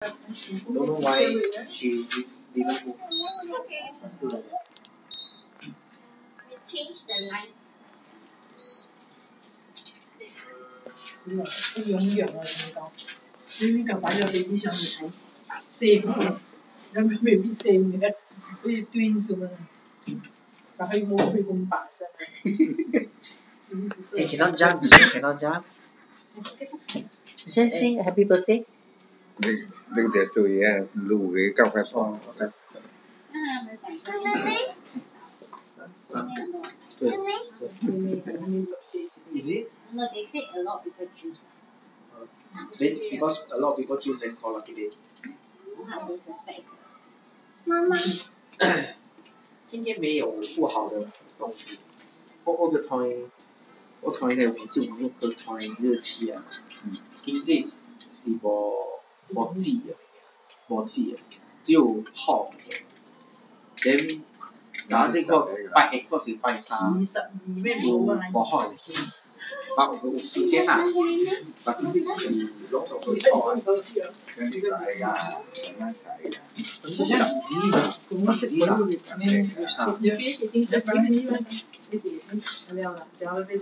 Don't know why she didn't move. Okay. Still like that. You change the line. 一样一样啊，同你讲，你呢嚿摆咗 B B 上去睇，same 嘅，有冇 B B same 嘅，好似 twins 咁样，但系冇佢咁白真系。 Hey, cannot jump, you cannot jump. Say, say happy birthday. đừng đừng để tụi à, lù cái cọc cái Oh, okay. 那没长大。妹妹。今天很多。对妹妹。妹妹系妹妹 Is it? No, they say a lot of people choose. Then because a lot of people choose then call lucky day. How they suspect. 妈妈。今天没有不好的东西。我我个台，我台系就我个台热气啊，经济是冇 冇知啊，冇知啊，只有學嘅。then 咋即個拜一嗰時拜三，二十二咩有冇啊？冇學？把有時間啊，攞咗去唔知啦，唔知啦，啊，有邊已經在邊呢邊？幾時？係你有啦，仲有邊啲？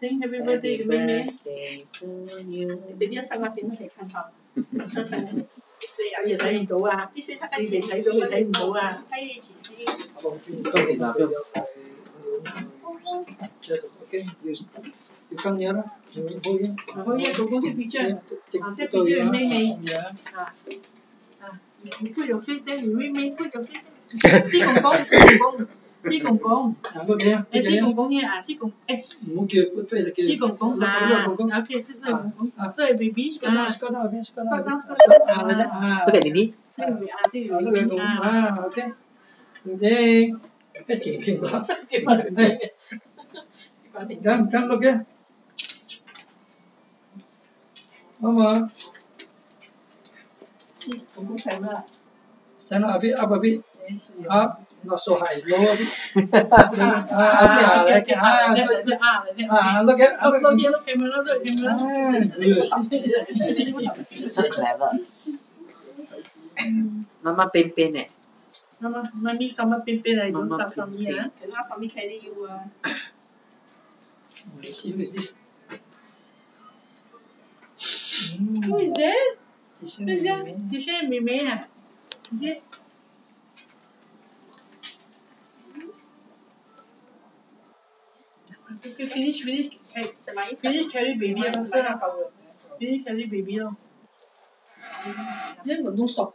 Sing happy birthday to me. Happy birthday to you. 你俾啲一生，俾你看到？你。唔到啊！睇前睇到，睇唔到啊！睇以前啲。我冇见，都见啦，都。好嘅。要要更嘢啦，好嘅。好嘅，俾，啊，俾。啊。啊，你不要飞的，你妹妹不要飞的，你公公，公公。公，師公公。行過嚟啊！誒，師公公呢？啊，師公誒，唔好叫不對啦，叫師公公啊呢個公公。，OK，是對公公，對 baby 嗰度，啊，嗰度邊，嗰度。嗰度啊，嚟啦啊！不給你你。對 baby 啊，對啊，呢個 baby 公啊，啊，OK。你一件件啦，對吧？敢唔敢錄嘅？好嘛公公睇啦，啊。Cannot for me carry you 啊。Let's see who is this. Who is that? 這是 Who is that? 這些妹妹 traumatisé. Okay, finish, finish. Hey, finish carry baby on. Finish carry baby. Then.